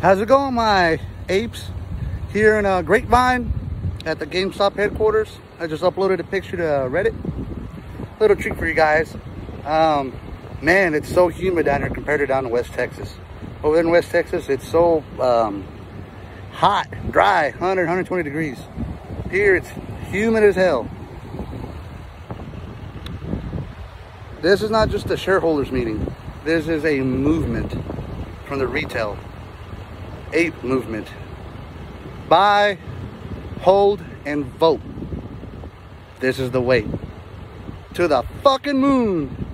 How's it going, my apes? Here in uh, Grapevine at the GameStop headquarters. I just uploaded a picture to Reddit. Little treat for you guys. Um, man, it's so humid down here compared to down in West Texas. Over in West Texas, it's so um, hot, dry, 100, 120 degrees. Here, it's humid as hell. This is not just a shareholders meeting. This is a movement from the retail ape movement. Buy, hold, and vote. This is the way to the fucking moon.